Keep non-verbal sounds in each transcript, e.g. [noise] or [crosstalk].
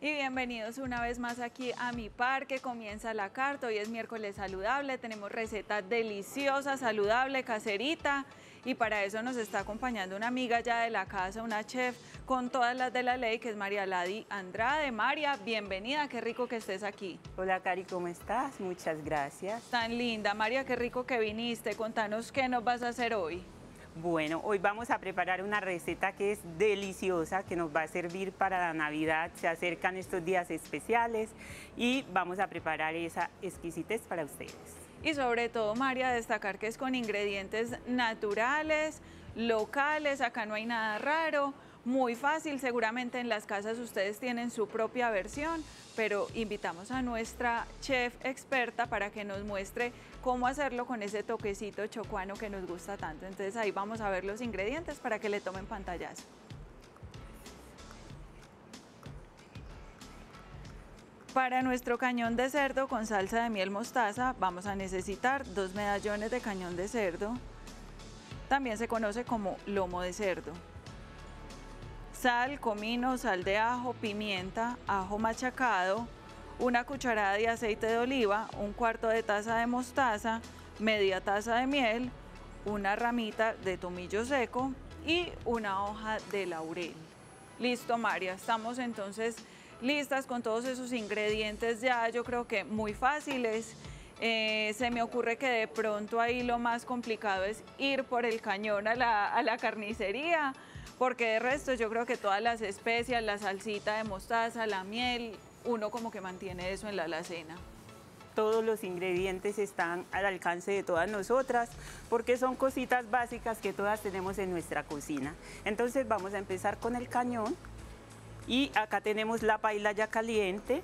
Y bienvenidos una vez más aquí a mi parque. Comienza la carta. Hoy es miércoles saludable. Tenemos receta deliciosa, saludable, caserita. Y para eso nos está acompañando una amiga ya de la casa, una chef con todas las de la ley, que es María Ladi Andrade. María, bienvenida. Qué rico que estés aquí. Hola, Cari, ¿cómo estás? Muchas gracias. Tan linda. María, qué rico que viniste. Contanos qué nos vas a hacer hoy. Bueno, hoy vamos a preparar una receta que es deliciosa, que nos va a servir para la Navidad. Se acercan estos días especiales y vamos a preparar esa exquisitez para ustedes. Y sobre todo, María, destacar que es con ingredientes naturales, locales, acá no hay nada raro, muy fácil, seguramente en las casas ustedes tienen su propia versión, pero invitamos a nuestra chef experta para que nos muestre cómo hacerlo con ese toquecito chocuano que nos gusta tanto. Entonces ahí vamos a ver los ingredientes para que le tomen pantallazo. Para nuestro cañón de cerdo con salsa de miel mostaza vamos a necesitar dos medallones de cañón de cerdo, también se conoce como lomo de cerdo, sal, comino, sal de ajo, pimienta, ajo machacado, una cucharada de aceite de oliva, un cuarto de taza de mostaza, media taza de miel, una ramita de tomillo seco y una hoja de laurel. Listo, María, estamos entonces listas con todos esos ingredientes ya, yo creo que muy fáciles. Eh, se me ocurre que de pronto ahí lo más complicado es ir por el cañón a la, a la carnicería, porque de resto yo creo que todas las especias, la salsita de mostaza, la miel, uno como que mantiene eso en la alacena. Todos los ingredientes están al alcance de todas nosotras porque son cositas básicas que todas tenemos en nuestra cocina. Entonces vamos a empezar con el cañón y acá tenemos la paila ya caliente.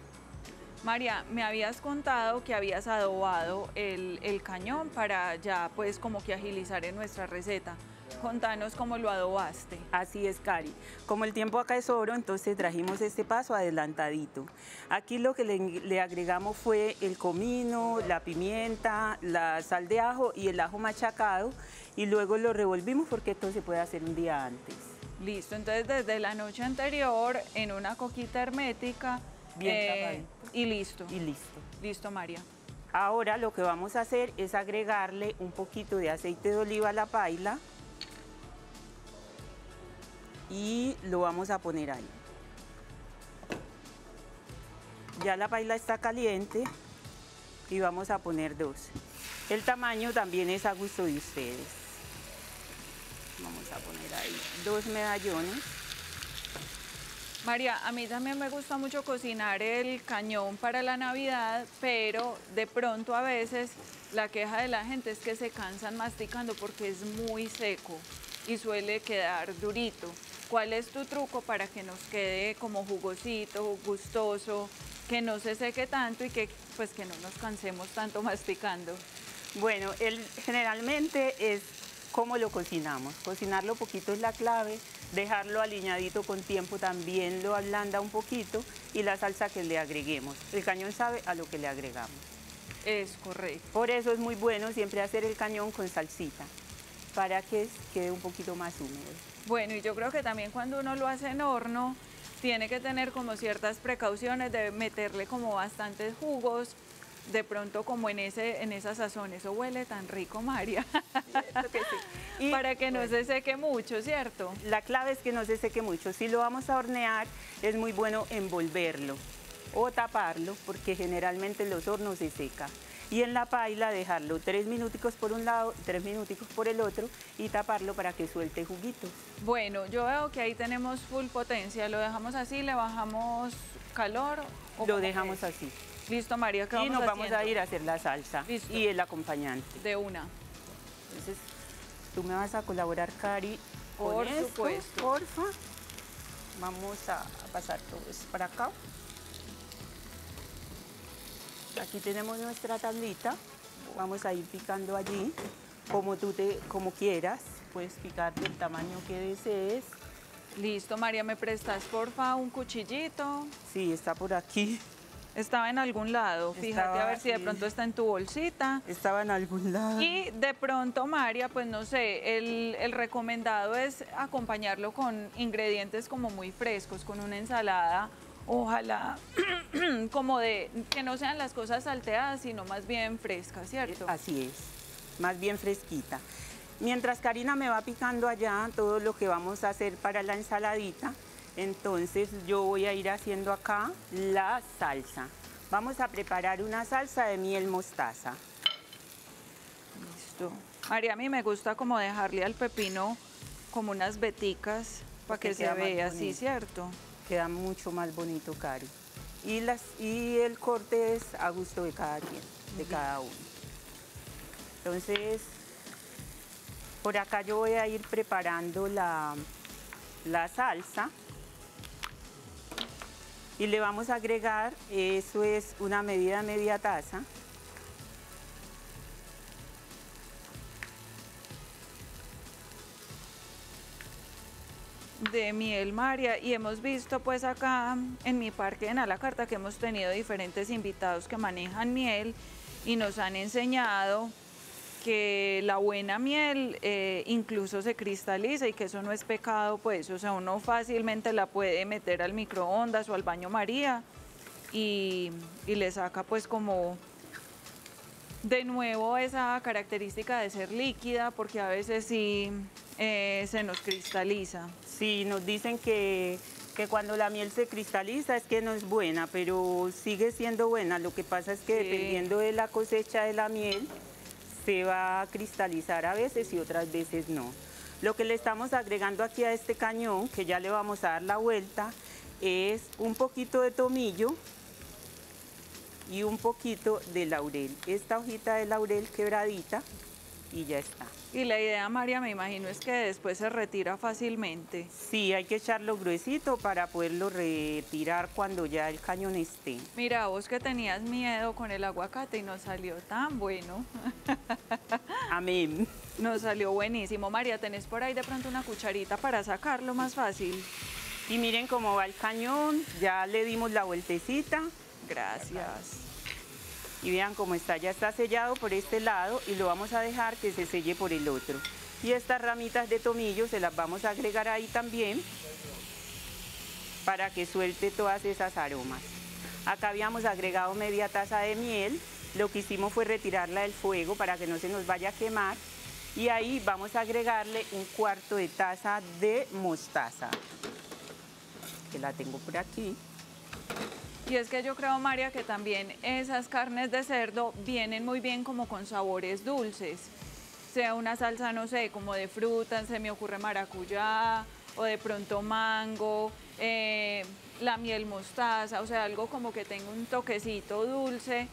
María, me habías contado que habías adobado el, el cañón para ya pues como que agilizar en nuestra receta. Contanos cómo lo adobaste. Así es, Cari. Como el tiempo acá es oro, entonces trajimos este paso adelantadito. Aquí lo que le, agregamos fue el comino, la pimienta, la sal de ajo y el ajo machacado y luego lo revolvimos porque esto se puede hacer un día antes. Listo, entonces desde la noche anterior en una coquita hermética Bien eh, y listo. Y listo. Listo, María. Ahora lo que vamos a hacer es agregarle un poquito de aceite de oliva a la paila y lo vamos a poner ahí. Ya la paila está caliente y vamos a poner dos. El tamaño también es a gusto de ustedes. Vamos a poner ahí dos medallones. María, a mí también me gusta mucho cocinar el cañón para la Navidad, pero de pronto a veces la queja de la gente es que se cansan masticando porque es muy seco y suele quedar durito. ¿Cuál es tu truco para que nos quede como jugosito, gustoso, que no se seque tanto y que pues que no nos cansemos tanto [laughs] masticando? Bueno, el, generalmente es cómo lo cocinamos. Cocinarlo poquito es la clave, dejarlo aliñadito con tiempo también lo ablanda un poquito y la salsa que le agreguemos. El cañón sabe a lo que le agregamos. Es correcto. Por eso es muy bueno siempre hacer el cañón con salsita, para que quede un poquito más húmedo. Bueno, y yo creo que también cuando uno lo hace en horno, tiene que tener como ciertas precauciones de meterle como bastantes jugos, de pronto como en ese en esa sazón. Eso huele tan rico, María. [laughs] y Para que no se seque mucho, ¿cierto? La clave es que no se seque mucho. Si lo vamos a hornear, es muy bueno envolverlo o taparlo, porque generalmente en los hornos se seca y en la paila dejarlo tres minuticos por un lado, tres minuticos por el otro y taparlo para que suelte juguitos. Bueno, yo veo que ahí tenemos full potencia, lo dejamos así, le bajamos calor. lo dejamos así. Listo, María, ¿qué Y nos vamos a ir a hacer la salsa y el acompañante. De una. Entonces, tú me vas a colaborar, Cari, Por supuesto. porfa. Vamos a pasar todo esto para acá. Aquí tenemos nuestra tablita. Vamos a ir picando allí, como tú te, como quieras. Puedes picar del tamaño que desees. Listo, María, ¿me prestas porfa un cuchillito? Sí, está por aquí. Estaba en algún lado, fíjate a ver si de pronto está en tu bolsita. Estaba en algún lado. Y de pronto, María, pues no sé, el, el recomendado es acompañarlo con ingredientes como muy frescos, con una ensalada, ojalá [clears throat] como de que no sean las cosas salteadas, sino más bien frescas, ¿cierto? Así es, más bien fresquita. Mientras Karina me va picando allá todo lo que vamos a hacer para la ensaladita, entonces yo voy a ir haciendo acá la salsa. Vamos a preparar una salsa de miel mostaza. Listo. María, a mí me gusta como dejarle al pepino como unas veticas para Que que se vea así. ¿cierto? Queda mucho más bonito, Cari. Y, las, y el corte es a gusto de cada quien, de cada uno. Entonces, por acá yo voy a ir preparando la, la salsa. Y le vamos a agregar, eso es una medida media taza. De miel María y hemos visto pues acá en mi parque en Alacarta que hemos tenido diferentes invitados que manejan miel y nos han enseñado que la buena miel eh, incluso se cristaliza y que eso no es pecado pues, o sea, uno fácilmente la puede meter al microondas o al baño María y, y le saca pues como de nuevo esa característica de ser líquida porque a veces sí eh, se nos cristaliza. Sí, nos dicen que, que cuando la miel se cristaliza es que no es buena, pero sigue siendo buena. Lo que pasa es que Sí. dependiendo de la cosecha de la miel, se va a cristalizar a veces y otras veces no. Lo que le estamos agregando aquí a este cañón, que ya le vamos a dar la vuelta, es un poquito de tomillo y un poquito de laurel. Esta hojita de laurel quebradita y ya está. Y la idea, María, me imagino, es que después se retira fácilmente. Sí, hay que echarlo gruesito para poderlo retirar cuando ya el cañón esté. Mira, vos que tenías miedo con el aguacate y nos salió tan bueno. [laughs] Amén. Nos salió buenísimo. María, ¿tenés por ahí de pronto una cucharita para sacarlo más fácil? Y miren cómo va el cañón, ya le dimos la vueltecita Gracias. y vean cómo está, ya está sellado por este lado y lo vamos a dejar que se selle por el otro. Y estas ramitas de tomillo se las vamos a agregar ahí también para que suelte todas esas aromas. Acá habíamos agregado media taza de miel, lo que hicimos fue retirarla del fuego para que no se nos vaya a quemar y ahí vamos a agregarle un cuarto de taza de mostaza, que la tengo por aquí. Y es que yo creo, María, que también esas carnes de cerdo vienen muy bien como con sabores dulces. Sea una salsa, no sé, como de frutas, se me ocurre maracuyá o de pronto mango, eh, la miel mostaza, o sea, algo como que tenga un toquecito dulce.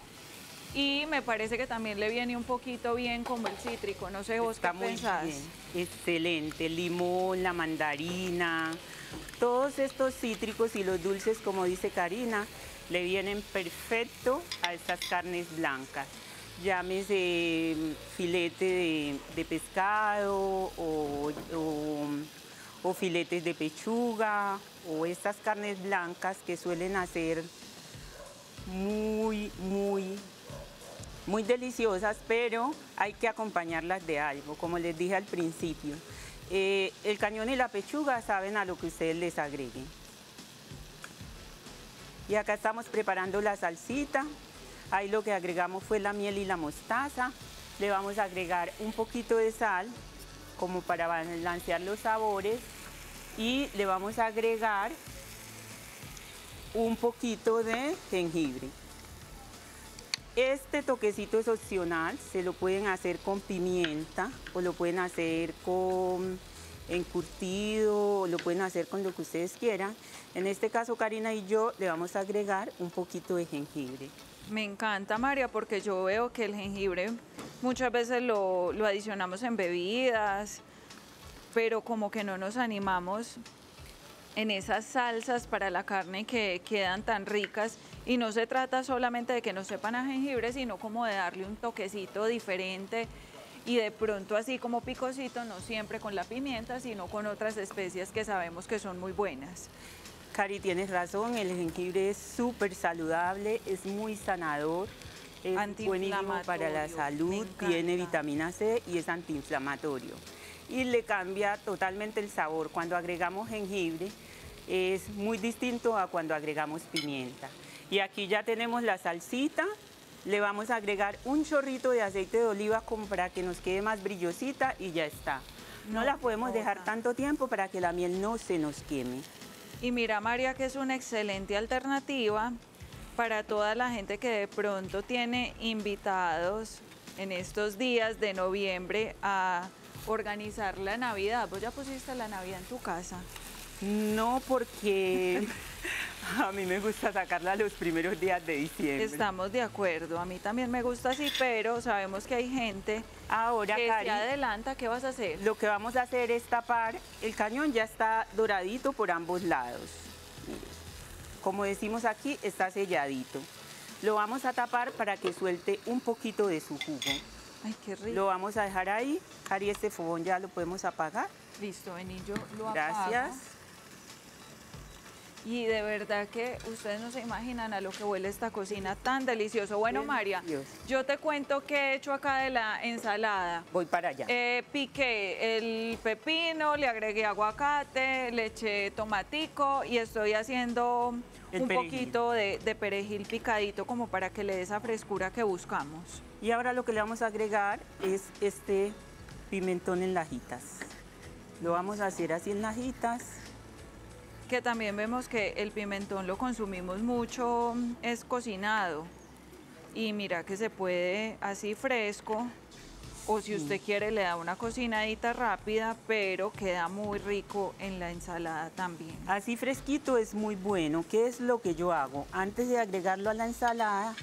Y me parece que también le viene un poquito bien como el cítrico, no sé vos Está qué muy pensás. bien, excelente. El limón, la mandarina, todos estos cítricos y los dulces, como dice Karina, le vienen perfecto a estas carnes blancas. Llámese mm, filete de, de pescado o, o- filetes de pechuga o estas carnes blancas que suelen hacer muy, muy muy deliciosas, pero hay que acompañarlas de algo, como les dije al principio. Eh, el cañón y la pechuga saben a lo que ustedes les agreguen. Y acá estamos preparando la salsita. Ahí lo que agregamos fue la miel y la mostaza. Le vamos a agregar un poquito de sal, como para balancear los sabores. Y le vamos a agregar un poquito de jengibre. Este toquecito es opcional, se lo pueden hacer con pimienta o lo pueden hacer con encurtido o lo pueden hacer con lo que ustedes quieran. En este caso Karina y yo le vamos a agregar un poquito de jengibre. Me encanta, María, porque yo veo que el jengibre muchas veces lo, lo adicionamos en bebidas, pero como que no nos animamos en esas salsas para la carne que quedan tan ricas. Y no se trata solamente de que nos sepan a jengibre, sino como de darle un toquecito diferente y de pronto así como picosito, no siempre con la pimienta, sino con otras especias que sabemos que son muy buenas. Cari, tienes razón, el jengibre es súper saludable, es muy sanador, es buenísimo para la salud, tiene vitamina C y es antiinflamatorio. Y le cambia totalmente el sabor. Cuando agregamos jengibre es muy distinto a cuando agregamos pimienta. Y aquí ya tenemos la salsita, le vamos a agregar un chorrito de aceite de oliva como para que nos quede más brillosita y ya está. No, la podemos dejar tanto tiempo para que la miel no se nos queme. Y mira María que es una excelente alternativa para toda la gente que de pronto tiene invitados en estos días de noviembre a organizar la Navidad. ¿Vos ya pusiste la Navidad en tu casa? No, porque [laughs] [laughs] a mí me gusta sacarla los primeros días de diciembre. Estamos de acuerdo, a mí también me gusta así, pero sabemos que hay gente Ahora, que se adelanta. ¿Qué vas a hacer? Lo que vamos a hacer es tapar, el cañón ya está doradito por ambos lados. Como decimos aquí, está selladito. Lo vamos a tapar para que suelte un poquito de su jugo. Ay, qué rico. Lo vamos a dejar ahí. Cari, este fogón ya lo podemos apagar. Listo, vení, yo lo apago. Y de verdad que ustedes no se imaginan a lo que huele esta cocina tan delicioso. Bueno, María, yo te cuento qué he hecho acá de la ensalada. Voy para allá. Eh, piqué el pepino, le agregué aguacate, le eché tomatico y estoy haciendo un poquito de, de perejil picadito como para que le dé esa frescura que buscamos. Y ahora lo que le vamos a agregar es este pimentón en lajitas. Lo vamos a hacer así en lajitas que también vemos que el pimentón lo consumimos mucho, es cocinado. Y mira que se puede así fresco, o si usted quiere le da una cocinadita rápida, pero queda muy rico en la ensalada también. Así fresquito es muy bueno. ¿Qué es lo que yo hago? Antes de agregarlo a la ensalada,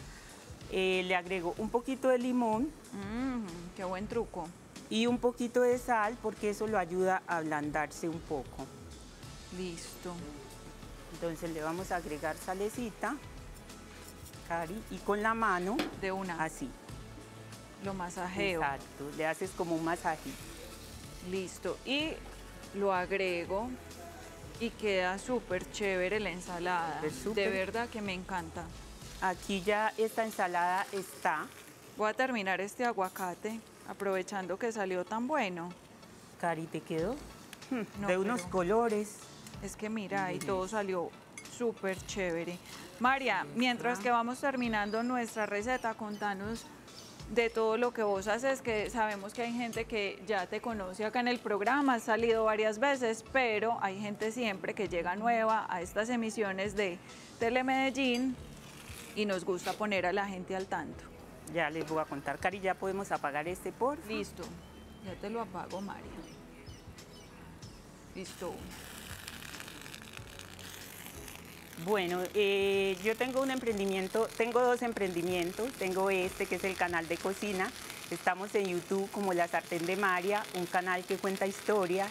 eh, le agrego un poquito de limón. Mm, qué buen truco. Y un poquito de sal porque eso lo ayuda a ablandarse un poco. Listo. Entonces le vamos a agregar salecita, Cari, y con la mano. De una. Así. Lo masajeo. Exacto, le haces como un masaje. Listo. Y lo agrego y queda súper chévere la ensalada. De verdad que me encanta. Aquí ya esta ensalada está. Voy a terminar este aguacate, aprovechando que salió tan bueno. Cari, ¿te quedó? De unos colores. Es que mira, y todo salió súper chévere. María, mientras que vamos terminando nuestra receta, contanos de todo lo que vos haces, que sabemos que hay gente que ya te conoce acá en el programa, has salido varias veces, pero hay gente siempre que llega nueva a estas emisiones de Telemedellín y nos gusta poner a la gente al tanto. Ya les voy a contar, Cari, ya podemos apagar este por. Listo, ya te lo apago, María. Listo. Bueno, eh, yo tengo un emprendimiento, tengo dos emprendimientos, tengo este que es el canal de cocina, estamos en YouTube como La Sartén de María, un canal que cuenta historias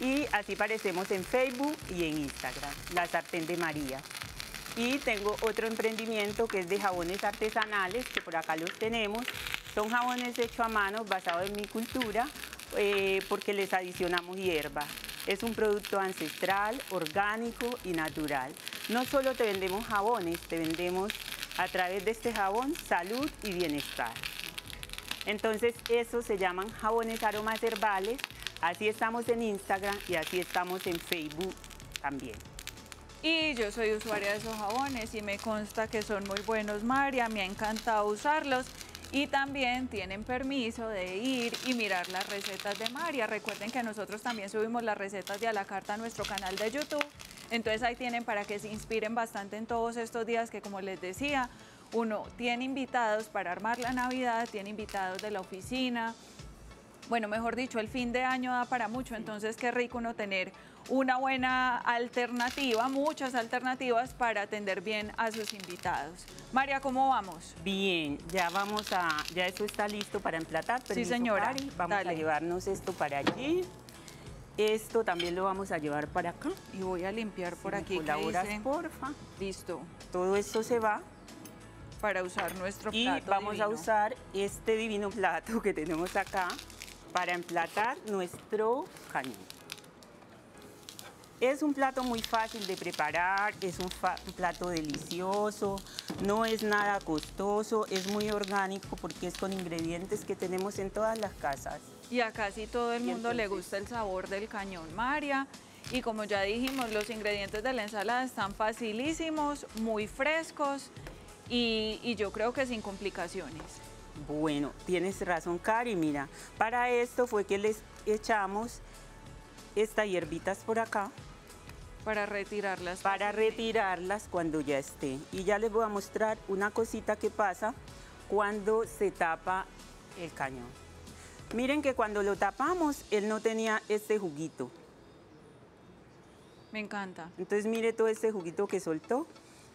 y así parecemos en Facebook y en Instagram, La Sartén de María. Y tengo otro emprendimiento que es de jabones artesanales, que por acá los tenemos, son jabones hechos a mano basados en mi cultura eh, porque les adicionamos hierba. Es un producto ancestral, orgánico y natural. No solo te vendemos jabones, te vendemos a través de este jabón salud y bienestar. Entonces, esos se llaman jabones aromas herbales. Así estamos en Instagram y así estamos en Facebook también. Y yo soy usuaria de esos jabones y me consta que son muy buenos, María. Me ha encantado usarlos y también tienen permiso de ir y mirar las recetas de María. Recuerden que nosotros también subimos las recetas de a la carta a nuestro canal de YouTube. Entonces ahí tienen para que se inspiren bastante en todos estos días que como les decía, uno tiene invitados para armar la Navidad, tiene invitados de la oficina, bueno, mejor dicho, el fin de año da para mucho, entonces qué rico uno tener una buena alternativa, muchas alternativas para atender bien a sus invitados. María, ¿cómo vamos? Bien, ya vamos a, ya eso está listo para emplatar. sí, señora. Vamos a llevarnos esto para allí. Esto también lo vamos a llevar para acá. Y voy a limpiar por aquí. Colaboras, porfa. Listo. Todo esto se va. Para usar nuestro plato Y vamos a usar este divino plato que tenemos acá para emplatar nuestro cañón. Es un plato muy fácil de preparar, es un, plato delicioso, no es nada costoso, es muy orgánico porque es con ingredientes que tenemos en todas las casas. Y a casi todo el mundo le gusta el sabor del cañón María. Y como ya dijimos, los ingredientes de la ensalada están facilísimos, muy frescos y, y yo creo que sin complicaciones. Bueno, tienes razón, Cari. Mira, para esto fue que les echamos estas hierbitas por acá. Para retirarlas. Para retirarlas cuando ya esté. Y ya les voy a mostrar una cosita que pasa cuando se tapa el cañón. Miren que cuando lo tapamos, él no tenía este juguito. Me encanta. Entonces mire todo este juguito que soltó.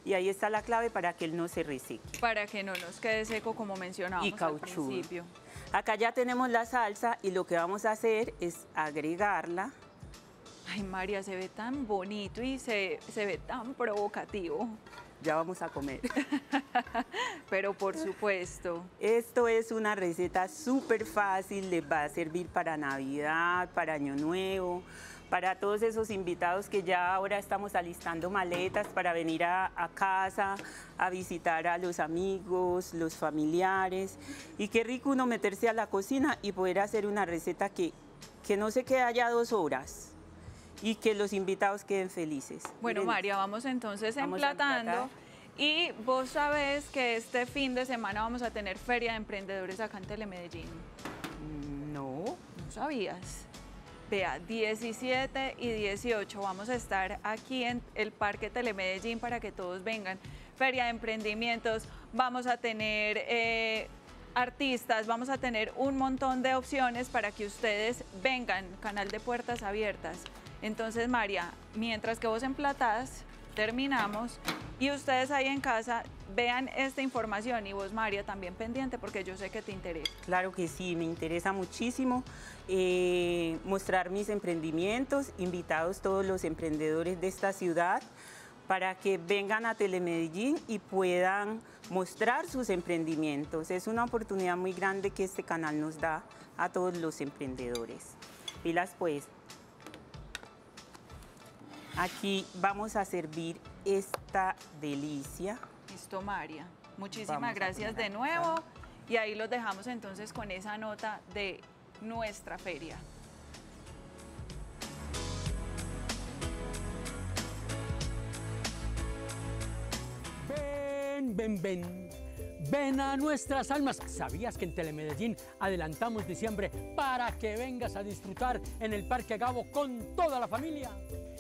Y ahí está la clave para que él no se reseque. Para que no nos quede seco como mencionábamos y al principio. Acá ya tenemos la salsa y lo que vamos a hacer es agregarla Ay, María, se ve tan bonito y se, ve tan provocativo. Ya vamos a comer. [laughs] Pero por supuesto. Esto es una receta súper fácil, les va a servir para Navidad, para Año Nuevo, para todos esos invitados que ya ahora estamos alistando maletas para venir a, casa, a visitar a los amigos, los familiares. Y qué rico uno meterse a la cocina y poder hacer una receta que, que no se quede allá dos horas y que los invitados queden felices. Bueno, María, vamos entonces emplatando. Y vos sabés que este fin de semana vamos a tener Feria de Emprendedores acá en Telemedellín. Mm, no. ¿No sabías? Vea, 17 y 18 vamos a estar aquí en el Parque Telemedellín para que todos vengan. Feria de Emprendimientos, vamos a tener eh, artistas, vamos a tener un montón de opciones para que ustedes vengan, canal de puertas abiertas. Entonces, María, mientras que vos emplatas, terminamos y ustedes ahí en casa vean esta información y vos, María, también pendiente porque yo sé que te interesa. Claro que sí, me interesa muchísimo eh, mostrar mis emprendimientos, invitados todos los emprendedores de esta ciudad para que vengan a Telemedellín y puedan mostrar sus emprendimientos. Es una oportunidad muy grande que este canal nos da a todos los emprendedores. Pilas pues. Aquí vamos a servir esta delicia. Listo, María. Muchísimas gracias de nuevo. Y ahí los dejamos entonces con esa nota de nuestra feria. Ven, ven, ven. Ven a nuestras almas. ¿Sabías que en Telemedellín adelantamos diciembre para que vengas a disfrutar en el Parque Gabo con toda la familia?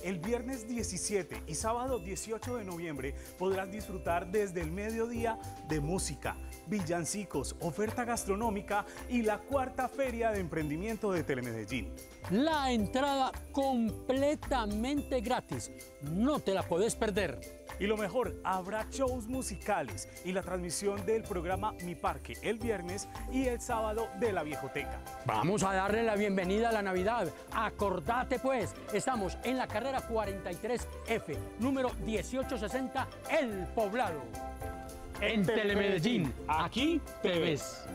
El viernes 17 y sábado 18 de noviembre podrás disfrutar desde el mediodía de música, villancicos, oferta gastronómica y la cuarta feria de emprendimiento de Telemedellín. La entrada completamente gratis. No te la puedes perder. Y lo mejor, habrá shows musicales y la transmisión del programa Mi Parque el viernes y el sábado de la Viejoteca. Vamos a darle la bienvenida a la Navidad. Acordate pues, estamos en la carrera 43F, número 1860, El Poblado. En Telemedellín, aquí te ves.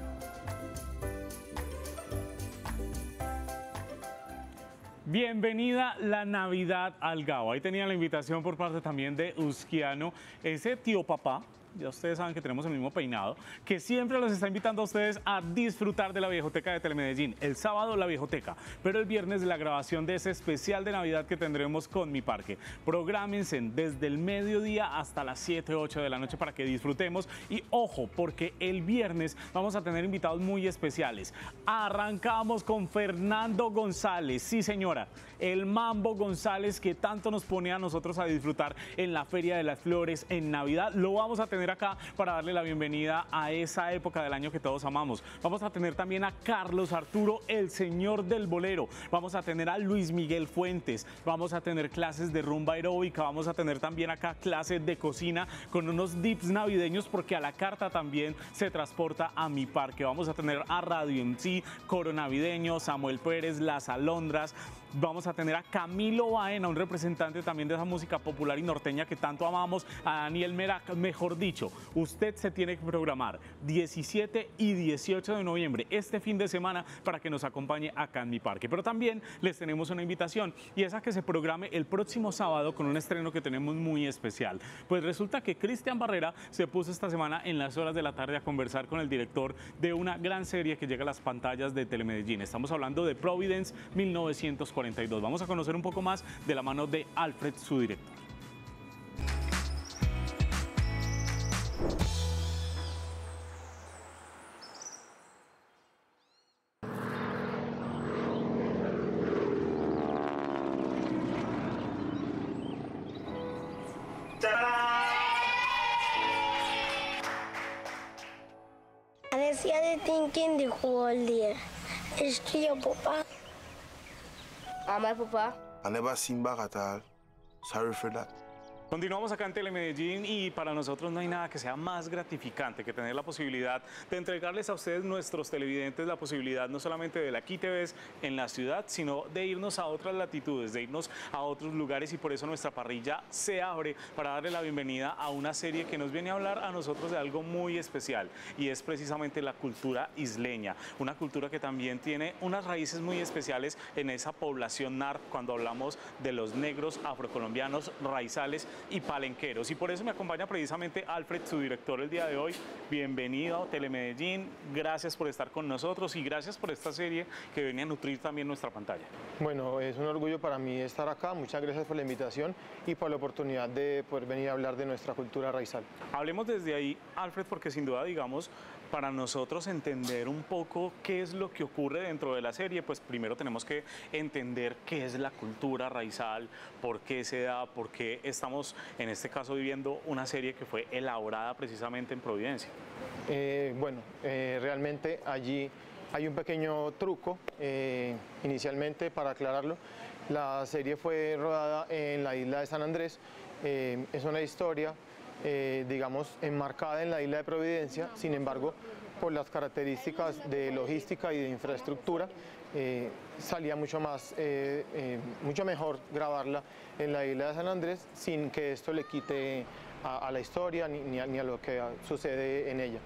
Bienvenida la Navidad al Gao. Ahí tenía la invitación por parte también de Usquiano, ese tío papá ya ustedes saben que tenemos el mismo peinado, que siempre los está invitando a ustedes a disfrutar de la Viejoteca de Telemedellín. El sábado la Viejoteca, pero el viernes la grabación de ese especial de Navidad que tendremos con mi parque. Prográmense desde el mediodía hasta las 7, 8 de la noche para que disfrutemos. Y ojo, porque el viernes vamos a tener invitados muy especiales. Arrancamos con Fernando González, sí señora, el Mambo González que tanto nos pone a nosotros a disfrutar en la Feria de las Flores en Navidad. Lo vamos a tener acá para darle la bienvenida a esa época del año que todos amamos. Vamos a tener también a Carlos Arturo, el señor del bolero. Vamos a tener a Luis Miguel Fuentes. Vamos a tener clases de rumba aeróbica. Vamos a tener también acá clases de cocina con unos dips navideños porque a la carta también se transporta a mi parque. Vamos a tener a Radio MC, coro navideño, Samuel Pérez, Las Alondras. Vamos a tener a Camilo Baena, un representante también de esa música popular y norteña que tanto amamos, a Daniel Merak, mejor dicho usted se tiene que programar 17 y 18 de noviembre, este fin de semana, para que nos acompañe acá en mi parque. Pero también les tenemos una invitación y es a que se programe el próximo sábado con un estreno que tenemos muy especial. Pues resulta que Cristian Barrera se puso esta semana en las horas de la tarde a conversar con el director de una gran serie que llega a las pantallas de Telemedellín. Estamos hablando de Providence 1942. Vamos a conocer un poco más de la mano de Alfred, su director. Thinking the whole day. Is to your papa? My papa. I never seen back at all. Sorry for that. Continuamos acá en Telemedellín y para nosotros no hay nada que sea más gratificante que tener la posibilidad de entregarles a ustedes, nuestros televidentes, la posibilidad no solamente de la TVs en la ciudad, sino de irnos a otras latitudes, de irnos a otros lugares y por eso nuestra parrilla se abre para darle la bienvenida a una serie que nos viene a hablar a nosotros de algo muy especial y es precisamente la cultura isleña, una cultura que también tiene unas raíces muy especiales en esa población NAR cuando hablamos de los negros afrocolombianos raizales y palenqueros. Y por eso me acompaña precisamente Alfred, su director el día de hoy. Bienvenido a Telemedellín, gracias por estar con nosotros y gracias por esta serie que venía a nutrir también nuestra pantalla. Bueno, es un orgullo para mí estar acá, muchas gracias por la invitación y por la oportunidad de poder venir a hablar de nuestra cultura raizal. Hablemos desde ahí, Alfred, porque sin duda, digamos, para nosotros entender un poco qué es lo que ocurre dentro de la serie, pues primero tenemos que entender qué es la cultura raizal, por qué se da, por qué estamos en este caso viviendo una serie que fue elaborada precisamente en Providencia. Eh, bueno, eh, realmente allí hay un pequeño truco, eh, inicialmente para aclararlo. La serie fue rodada en la isla de San Andrés, es una historia eh, digamos, enmarcada en la isla de Providencia, sin embargo, por las características de logística y de infraestructura, eh, salía mucho más, eh, mucho mejor grabarla en la isla de San Andrés sin que esto le quite a, la historia ni, a, lo que sucede en ella.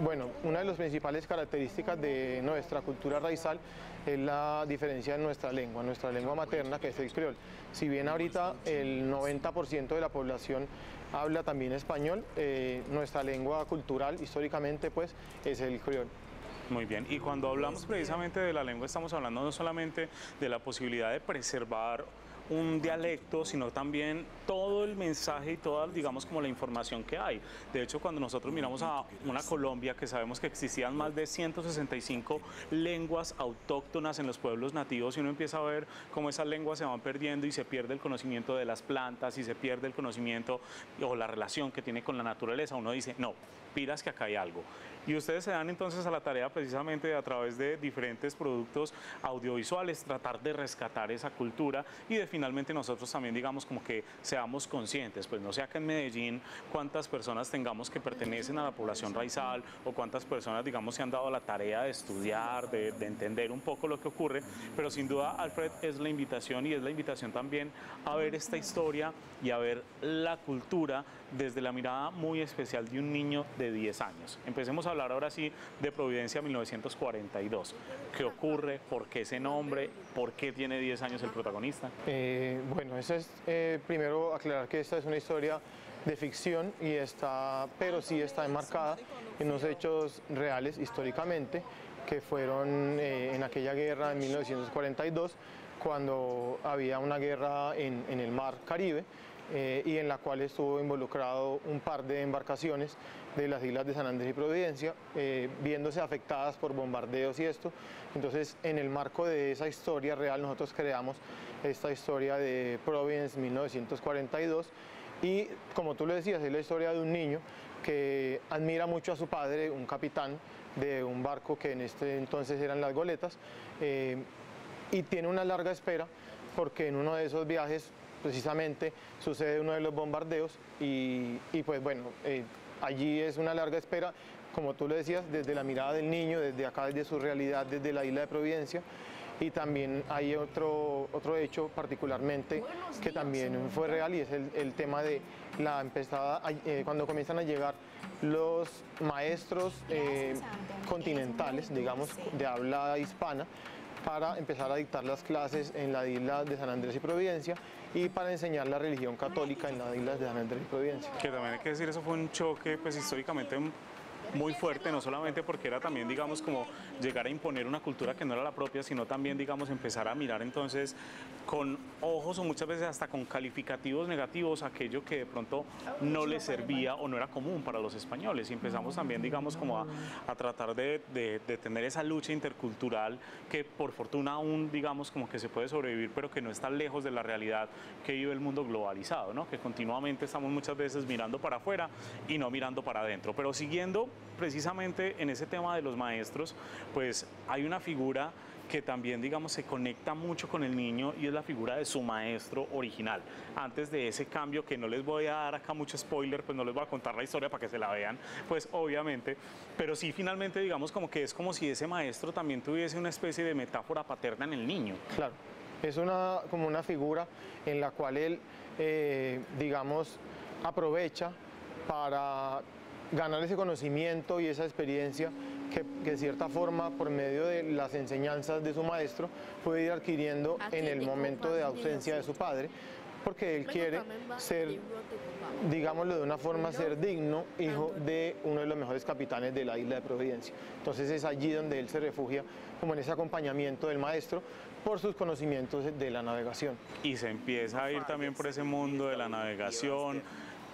bueno, una de las principales características de nuestra cultura raizal es la diferencia en nuestra lengua, nuestra lengua materna que es el criol. Si bien ahorita el 90% de la población habla también español. Eh, nuestra lengua cultural, históricamente, pues, es el criol. Muy bien, y cuando hablamos precisamente de la lengua, estamos hablando no solamente de la posibilidad de preservar un dialecto, sino también todo el mensaje y toda, digamos, como la información que hay. De hecho, cuando nosotros miramos a una Colombia que sabemos que existían más de 165 lenguas autóctonas en los pueblos nativos y uno empieza a ver cómo esas lenguas se van perdiendo y se pierde el conocimiento de las plantas y se pierde el conocimiento o la relación que tiene con la naturaleza, uno dice, no, piras que acá hay algo. Y ustedes se dan entonces a la tarea precisamente a través de diferentes productos audiovisuales, tratar de rescatar esa cultura y de finalmente nosotros también digamos como que seamos conscientes, pues no sé acá en Medellín cuántas personas tengamos que pertenecen a la población raizal o cuántas personas digamos se han dado la tarea de estudiar, de, de entender un poco lo que ocurre, pero sin duda Alfred es la invitación y es la invitación también a ver esta historia y a ver la cultura desde la mirada muy especial de un niño de 10 años. Empecemos a hablar ahora sí de Providencia 1942. ¿Qué ocurre? ¿Por qué ese nombre? ¿Por qué tiene 10 años el protagonista? Eh, bueno, es eh, primero aclarar que esta es una historia de ficción y está, pero sí está enmarcada en unos hechos reales históricamente que fueron eh, en aquella guerra en 1942 cuando había una guerra en el mar Caribe eh, y en la cual estuvo involucrado un par de embarcaciones de las islas de San Andrés y Providencia, eh, viéndose afectadas por bombardeos y esto. Entonces, en el marco de esa historia real, nosotros creamos esta historia de Providence 1942 y, como tú lo decías, es la historia de un niño que admira mucho a su padre, un capitán de un barco que en este entonces eran las goletas, eh, y tiene una larga espera porque en uno de esos viajes precisamente sucede uno de los bombardeos y, pues bueno, eh, allí es una larga espera, como tú le decías, desde la mirada del niño, desde acá, desde su realidad, desde la isla de Providencia. Y también hay otro, otro hecho particularmente que también fue real y es el, el tema de la empezada, eh, cuando comienzan a llegar los maestros eh, continentales, digamos, de habla hispana, para empezar a dictar las clases en la isla de San Andrés y Providencia y para enseñar la religión católica en las islas de San Andrés y Providencia. Que también hay que decir, eso fue un choque, pues históricamente muy fuerte, no solamente porque era también, digamos, como llegar a imponer una cultura que no era la propia, sino también, digamos, empezar a mirar entonces con ojos o muchas veces hasta con calificativos negativos aquello que de pronto no le servía o no era común para los españoles. Y empezamos también, digamos, como a, a tratar de, de, de, tener esa lucha intercultural que por fortuna aún, digamos, como que se puede sobrevivir, pero que no está lejos de la realidad que vive el mundo globalizado, ¿no? Que continuamente estamos muchas veces mirando para afuera y no mirando para adentro. Pero siguiendo precisamente en ese tema de los maestros, pues hay una figura que también, digamos, se conecta mucho con el niño y es la figura de su maestro original. Antes de ese cambio, que no les voy a dar acá mucho spoiler, pues no les voy a contar la historia para que se la vean, pues obviamente, pero sí finalmente, digamos, como que es como si ese maestro también tuviese una especie de metáfora paterna en el niño. Claro, es una, como una figura en la cual él, eh, digamos, aprovecha para ganar ese conocimiento y esa experiencia que, que, de cierta forma, por medio de las enseñanzas de su maestro, puede ir adquiriendo en el momento de ausencia de su padre, porque él quiere ser, digámoslo de una forma, ser digno hijo de uno de los mejores capitanes de la isla de Providencia. Entonces es allí donde él se refugia, como en ese acompañamiento del maestro, por sus conocimientos de la navegación. Y se empieza a ir también por ese mundo de la navegación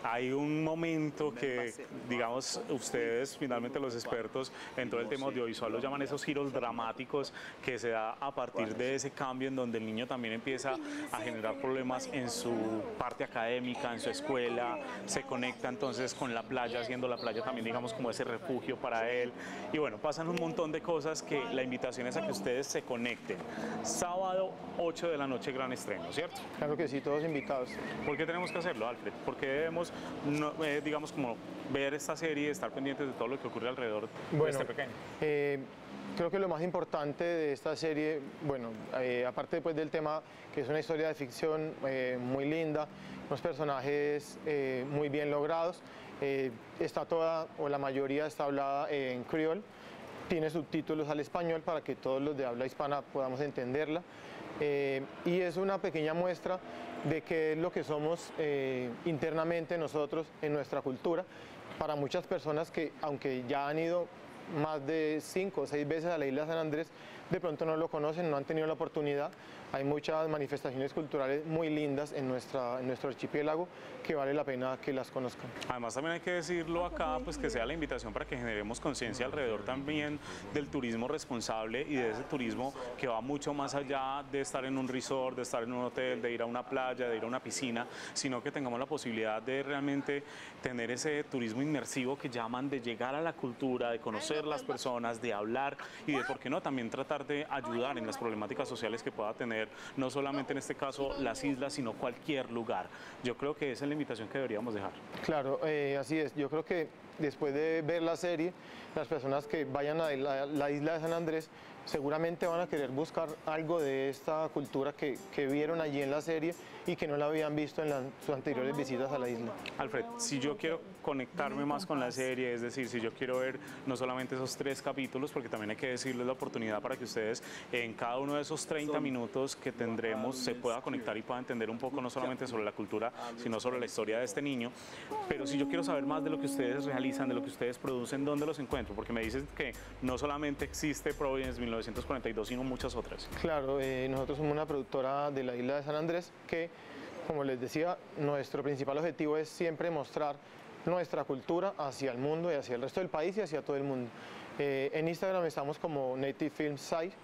hay un momento que, digamos, ustedes, finalmente los expertos en todo el tema audiovisual, lo llaman esos giros dramáticos que se da a partir de ese cambio en donde el niño también empieza a generar problemas en su parte académica, en su escuela, se conecta entonces con la playa, haciendo la playa también, digamos, como ese refugio para él. Y bueno, pasan un montón de cosas que la invitación es a que ustedes se conecten. Sábado, 8 de la noche, gran estreno, ¿cierto? Claro que sí, todos invitados. ¿Por qué tenemos que hacerlo, Alfred? Porque debemos no, eh, digamos, como ver esta serie, estar pendientes de todo lo que ocurre alrededor bueno, de este pequeño? Eh, creo que lo más importante de esta serie, bueno, eh, aparte después del tema que es una historia de ficción eh, muy linda, unos personajes eh, muy bien logrados, está toda o la mayoría está hablada en criol, tiene subtítulos al español para que todos los de habla hispana podamos entenderla y es una pequeña muestra de qué es lo que somos eh, internamente nosotros en nuestra cultura. Para muchas personas que, aunque ya han ido más de cinco o seis veces a la isla San Andrés, de pronto no lo conocen, no han tenido la oportunidad. Hay muchas manifestaciones culturales muy lindas en, nuestra, en nuestro archipiélago que vale la pena que las conozcan. Además también hay que decirlo acá, pues que sea la invitación para que generemos conciencia alrededor también del turismo responsable y de ese turismo que va mucho más allá de estar en un resort, de estar en un hotel, de ir a una playa, de ir a una piscina, sino que tengamos la posibilidad de realmente tener ese turismo inmersivo que llaman de llegar a la cultura, de conocer las personas, de hablar y de, ¿por qué no?, también tratar de ayudar en las problemáticas sociales que pueda tener no solamente en este caso las islas, sino cualquier lugar. Yo creo que esa es la invitación que deberíamos dejar. Claro, eh, así es. Yo creo que después de ver la serie, las personas que vayan a la, la isla de San Andrés seguramente van a querer buscar algo de esta cultura que, que, vieron allí en la serie y que no la habían visto en las, sus anteriores visitas a la isla. Alfred, si yo quiero conectarme más con la serie, es decir, si yo quiero ver no solamente esos tres capítulos, porque también hay que decirles la oportunidad para que ustedes en cada uno de esos 30 minutos que tendremos se pueda conectar y pueda entender un poco no solamente sobre la cultura, sino sobre la historia de este niño, pero si yo quiero saber más de lo que ustedes realizan, de lo que ustedes producen, ¿dónde los encuentro? Porque me dicen que no solamente existe Providence 1942, sino muchas otras. Claro, eh, nosotros somos una productora de la isla de San Andrés que, como les decía, nuestro principal objetivo es siempre mostrar nuestra cultura hacia el mundo y hacia el resto del país y hacia todo el mundo. Eh, en Instagram estamos como Native Film Site,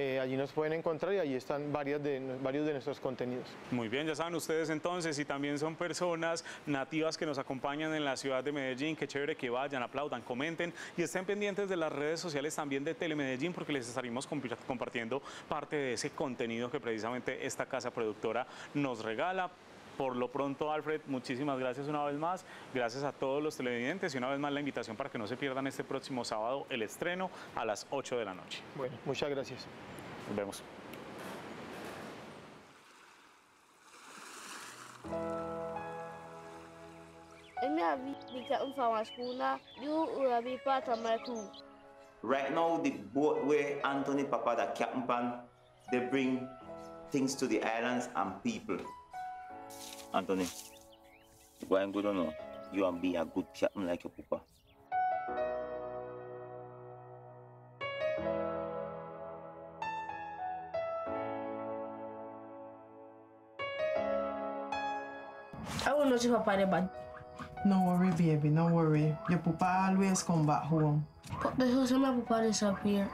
eh, allí nos pueden encontrar y allí están de, varios de nuestros contenidos. Muy bien, ya saben ustedes entonces, y también son personas nativas que nos acompañan en la ciudad de Medellín, qué chévere que vayan, aplaudan, comenten y estén pendientes de las redes sociales también de Telemedellín porque les estaremos compartiendo parte de ese contenido que precisamente esta casa productora nos regala por lo pronto, Alfred, muchísimas gracias una vez más. Gracias a todos los televidentes y una vez más la invitación para que no se pierdan este próximo sábado el estreno a las 8 de la noche. Bueno, muchas gracias. Nos vemos. Right now, the boat where Anthony Papa, the captain, they bring things to the islands and people. Anthony, what I'm gonna know, you and be a good captain like your papa. I will not see Papa the bad. No worry, baby, no worry. Your papa always come back home. But the house of my Papa disappear.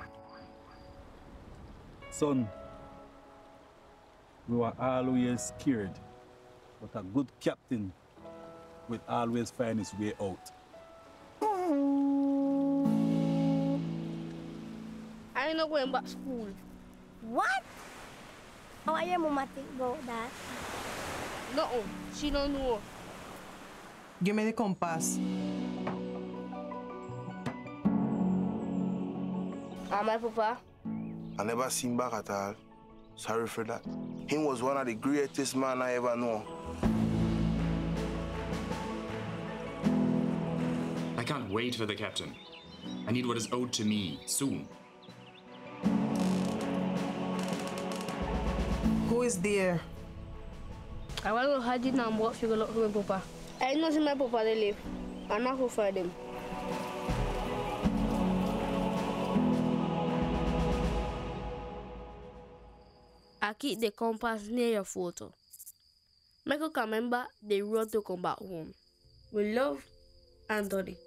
Son, we were always scared, but a good captain will always find his way out. I ain't not going back to school. What? How are your mama think about that? No, she don't know. Give me the compass. And my Papa, I never seen back at all. Sorry for that. He was one of the greatest man I ever know. I can't wait for the captain. I need what is owed to me soon. Who is there? I want to hide it now and what figure out for my Papa. I know see my Papa they live. I'm not going to find them. I keep the compass near your photo. Make you remember the road to come back home. We love Anthony.